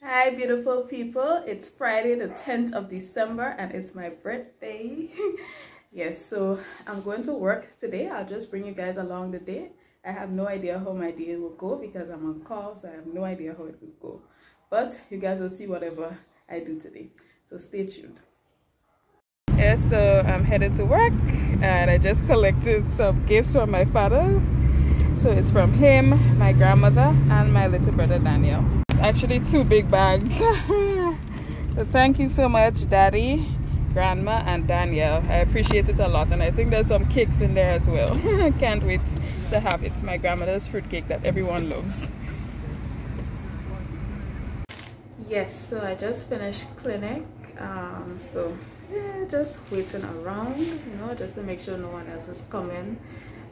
Hi beautiful people, it's Friday the 10th of December and it's my birthday. yes, so I'm going to work today. I'll just bring you guys along the day. I have no idea how my day will go because I'm on call so I have no idea how it will go. But you guys will see whatever I do today. So stay tuned. Yes, so I'm headed to work and I just collected some gifts from my father. So it's from him, my grandmother and my little brother Daniel actually two big bags. So thank you so much daddy grandma and danielle i appreciate it a lot and i think there's some cakes in there as well. Can't wait to have it. It's my grandmother's fruit cake that everyone loves. Yes so i just finished clinic um, so yeah just waiting around you know just to make sure no one else is coming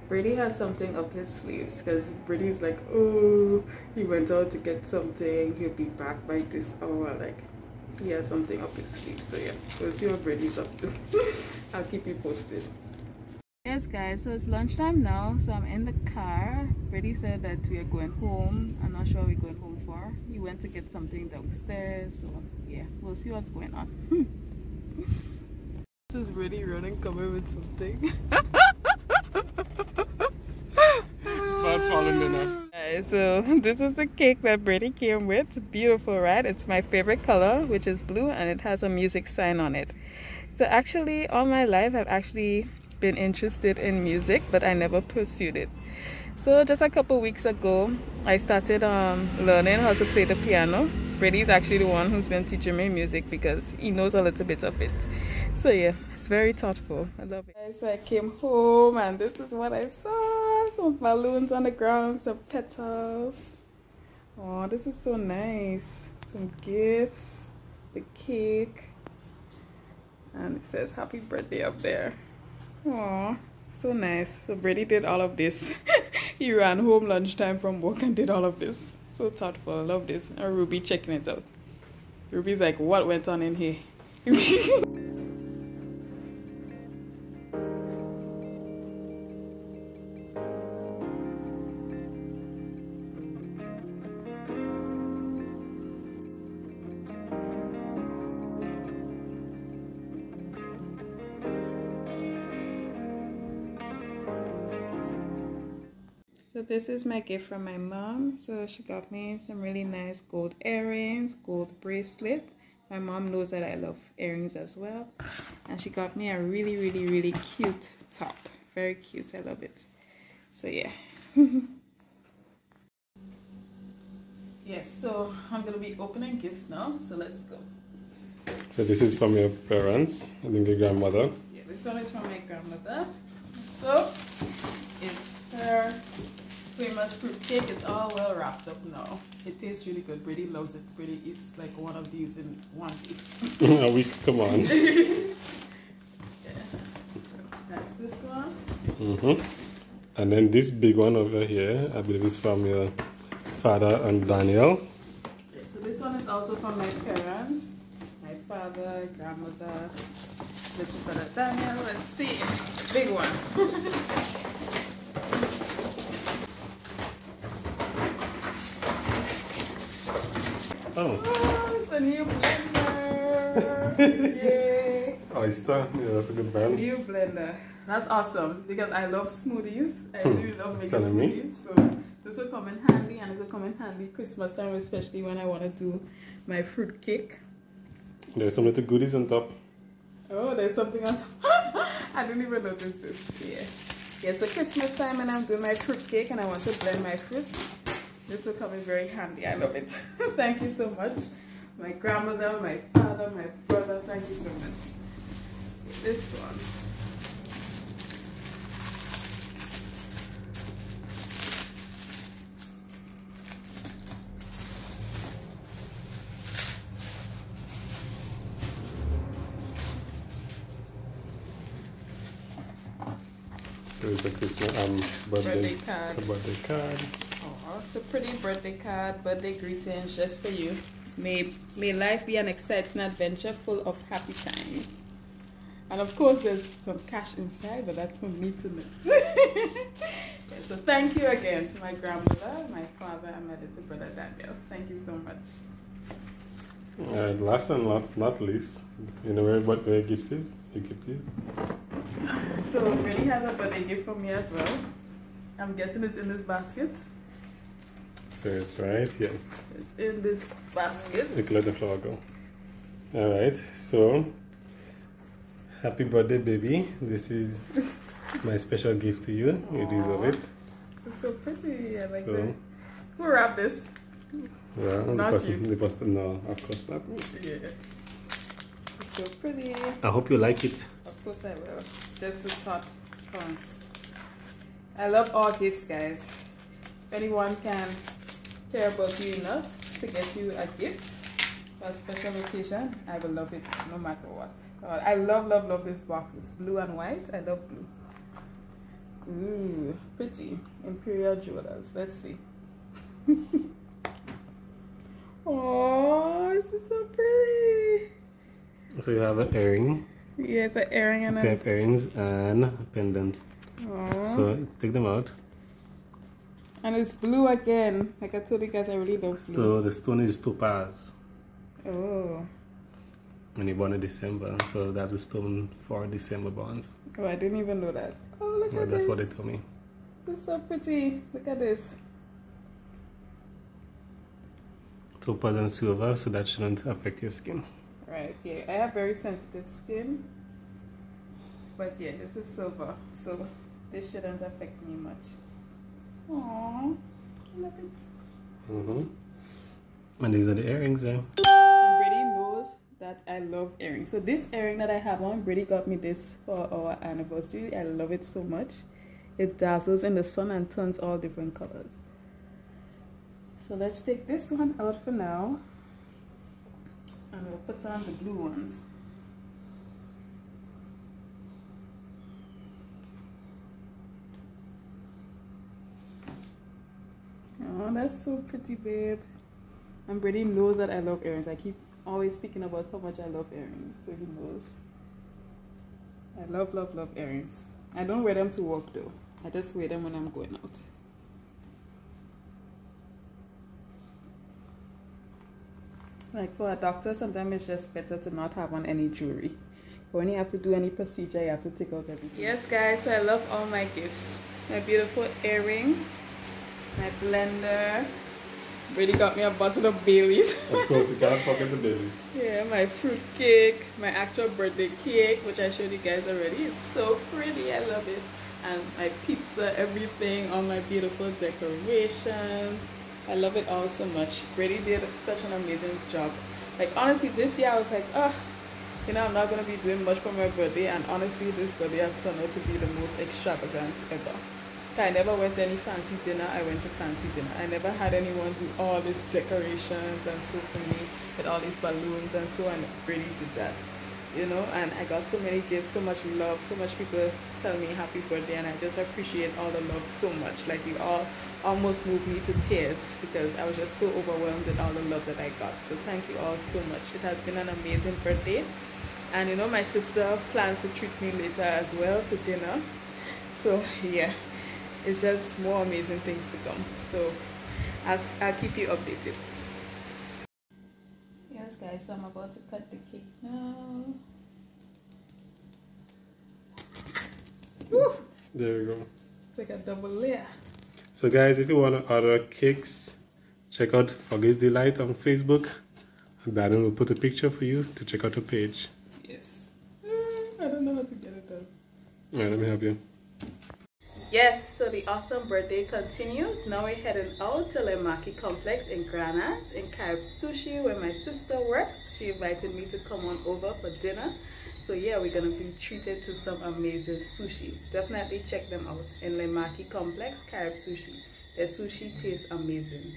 Brady has something up his sleeves because Brady's like, oh, he went out to get something. He'll be back by this hour. Like, he has something up his sleeve. So yeah, we'll see what Brady's up to. I'll keep you posted. Yes, guys. So it's lunchtime now. So I'm in the car. Brady said that we are going home. I'm not sure we're going home for. He went to get something downstairs. So yeah, we'll see what's going on. this is Brady running, coming with something. so this is the cake that Brady came with. it's beautiful, right? It's my favorite color, which is blue, and it has a music sign on it. So actually, all my life, I've actually been interested in music, but I never pursued it. So just a couple weeks ago, I started um, learning how to play the piano. Brady's actually the one who's been teaching me music because he knows a little bit of it. So yeah, it's very thoughtful. I love it. So I came home and this is what I saw. Some balloons on the ground, some petals. Oh, this is so nice. Some gifts, the cake. And it says happy birthday up there. Oh, so nice. So Brady did all of this. he ran home lunchtime from work and did all of this. So thoughtful. I love this. And Ruby checking it out. Ruby's like, what went on in here? So this is my gift from my mom. So she got me some really nice gold earrings, gold bracelet. My mom knows that I love earrings as well. And she got me a really, really, really cute top. Very cute. I love it. So yeah. yes, so I'm going to be opening gifts now. So let's go. So this is from your parents, I think your grandmother. Yeah, this one is from my grandmother. So it's her famous fruit cake. It's all well wrapped up now. It tastes really good. Brady loves it. Brady eats like one of these in one week. A week, come on. yeah. So that's this one. Mm-hmm. And then this big one over here, I believe is from your father and Daniel. So this one is also from my parents. My father, grandmother, little brother Daniel. Let's see. It's a big one. Oh. oh it's a new blender. Yay. Oyster. Yeah, that's a good brand. New blender. That's awesome because I love smoothies. I hmm. really love making Telling smoothies. Me? So this will come in handy and it will come in handy Christmas time, especially when I want to do my fruit cake. There's some little goodies on top. Oh, there's something on top. I didn't even notice this. Yeah. Yeah, so Christmas time and I'm doing my fruit cake and I want to blend my fruits. This will come in very handy. I love it. thank you so much. My grandmother, my father, my brother, thank you so much. This one. So it's a Christmas um birthday, birthday card. Birthday card. It's a pretty birthday card, birthday greetings just for you. May, may life be an exciting adventure full of happy times. And of course, there's some cash inside, but that's for me to know. yeah, so thank you again to my grandmother, my father, and my little brother Daniel. Thank you so much. And last and not, not least, you know where what where gifts is? Your gift is? So Brittany has a birthday gift for me as well. I'm guessing it's in this basket. So it's right here. It's in this basket. Look, let the flower go. Alright, so happy birthday baby. This is my special gift to you. You deserve it. This is so pretty. I like So that. Who wrapped this? yeah, the Not person, you. the person no, of course not. Yeah. It's so pretty. I hope you like it. Of course I will. Just the thought counts. I love all gifts, guys. If anyone can care about you enough to get you a gift for a special occasion, I will love it no matter what. I love, love, love this box. It's blue and white. I love blue. Ooh, pretty. Imperial Jewelers. Let's see. oh, this is so pretty. So you have an earring, Yeah, it's an earring a and pair a. of earrings and a pendant. Aw. So take them out. And it's blue again. Like I told you guys, I really love blue. So the stone is topaz. oh. And you born in December, so that's a stone for December bonds. Oh, I didn't even know that. Oh, look at that's this. what they told me. This is so pretty. Look at this. Topaz and silver, so that shouldn't affect your skin. Right, yeah. I have very sensitive skin. But yeah, this is silver. So this shouldn't affect me much. I love it. Mm-hmm. And these are the earrings there. And Brady knows that I love earrings. So this earring that I have on, Brady got me this for our anniversary. I love it so much. It dazzles in the sun and turns all different colors. So let's take this one out for now. And we'll put on the blue ones. Oh, that's so pretty, babe. And Brady knows that I love earrings. I keep always speaking about how much I love earrings, so he knows. I love, love, love earrings. I don't wear them to work though. I just wear them when I'm going out. Like for a doctor, sometimes it's just better to not have on any jewelry. But when you have to do any procedure, you have to take out everything. Yes, guys, so I love all my gifts. My beautiful earring, my blender. Brady got me a bottle of Bailey's. Of course, you can't forget the babies. Yeah, my fruit cake, my actual birthday cake, which I showed you guys already. It's so pretty, I love it. And my pizza, everything, all my beautiful decorations. I love it all so much. Brady did such an amazing job. Like honestly, this year I was like, oh, you know, I'm not gonna be doing much for my birthday. And honestly, this birthday has turned out to be the most extravagant ever. I never went to any fancy dinner. I went to fancy dinner. I never had anyone do all these decorations and so for me with all these balloons and so on. Really did that, you know. And I got so many gifts, so much love, so much people tell me happy birthday, and I just appreciate all the love so much. Like you all almost moved me to tears because I was just so overwhelmed with all the love that I got. So thank you all so much. It has been an amazing birthday. And you know, my sister plans to treat me later as well to dinner. So yeah, it's just more amazing things to come. So I'll, I'll keep you updated. Yes, guys, so I'm about to cut the cake now. Woo! There you go. It's like a double layer. So guys, if you want to order cakes, check out Foggy's Delight on Facebook. And Daniel will put a picture for you to check out her page. Yes. Uh, I don't know how to get it done. Alright, let me help you. Yes, so the awesome birthday continues. Now we're heading out to Le Marquis Complex in Granite in Carib Sushi where my sister works. She invited me to come on over for dinner. So yeah, we're gonna be treated to some amazing sushi. Definitely check them out in Le Marquis Complex, Carib Sushi. Their sushi tastes amazing.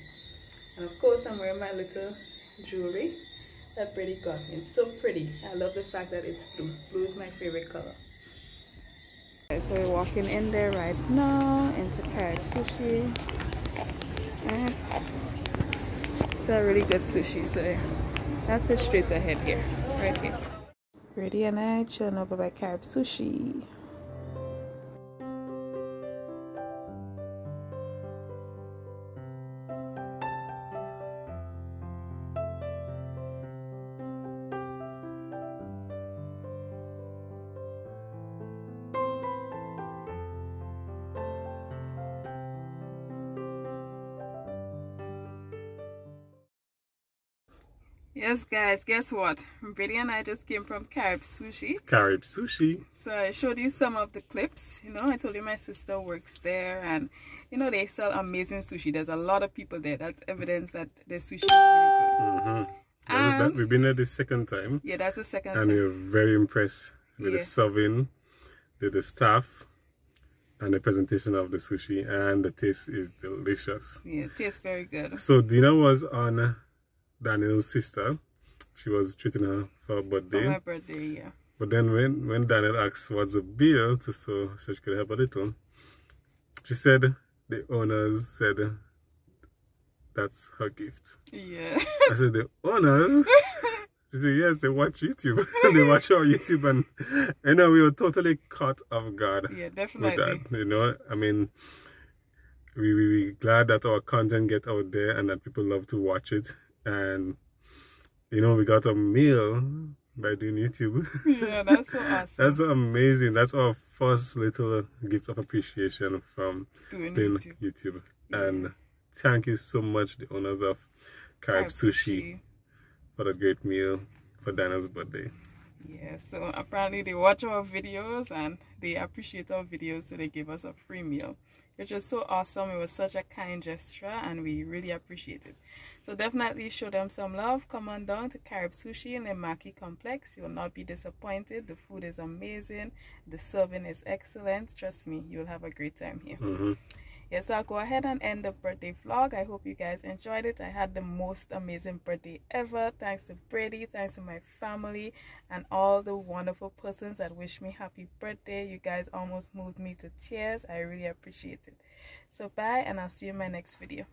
And of course, I'm wearing my little jewelry that Brady got me. It's so pretty. I love the fact that it's blue. Blue is my favorite color. So we're walking in there right now into Carib Sushi. It's a really good sushi, so that's it straight ahead here, right here. Brady and I chilling over by Carib Sushi. Yes, guys, guess what? Brady and I just came from Carib Sushi. Carib Sushi. So I showed you some of the clips. You know, I told you my sister works there and, you know, they sell amazing sushi. There's a lot of people there. That's evidence that the sushi is really good. Mm -hmm. that, um, we've been there the second time. Yeah, that's the second and time. And we're very impressed with yeah. the serving, with the staff, and the presentation of the sushi. And the taste is delicious. Yeah, it tastes very good. So dinner was on Daniel's sister. She was treating her for her birthday. For my birthday, yeah. But then when, when Daniel asked what's the bill, to, so, so she could help a little, she said the owners said that's her gift. Yeah. I said the owners? she said yes, they watch YouTube. they watch our YouTube and you know we were totally caught off guard. Yeah, definitely. With that, you know, I mean we we we glad that our content get out there and that people love to watch it and you know we got a meal by doing YouTube. Yeah, that's so awesome. that's amazing. That's our first little gift of appreciation from doing, doing YouTube. YouTube. And thank you so much, the owners of Carib, Sushi, Sushi, for the great meal for Dana's birthday. Yeah, so apparently they watch our videos and they appreciate our videos, so they give us a free meal which was so awesome. It was such a kind gesture and we really appreciate it. So definitely show them some love. Come on down to Carib Sushi in the Mackay Complex. You will not be disappointed. The food is amazing. The serving is excellent. Trust me, you'll have a great time here. Mm -hmm yes so i'll go ahead and end the birthday vlog i hope you guys enjoyed it i had the most amazing birthday ever thanks to brady thanks to my family and all the wonderful persons that wish me happy birthday you guys almost moved me to tears i really appreciate it so bye and i'll see you in my next video